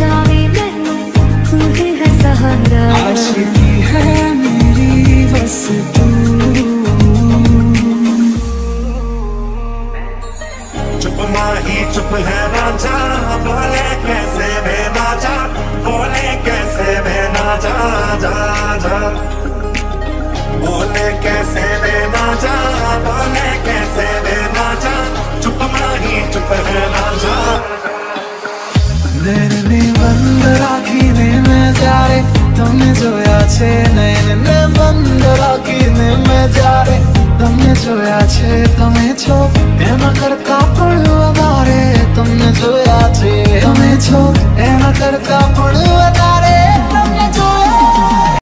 जावे ही मेरी बस तू चुप माही, चुप है राजा, बोले कैसे बेनाजा बोले कैसे जा जा। बोले कैसे નયનને બંધ રાખીને મેં જ્યારે તમને જોયા છે નયનને બંધ રાખીને મેં જ્યારે તમને જોયા છે તમે છો એના કરતા પણ વધારે તમને જોયા છે તમે છો એના કરતા પણ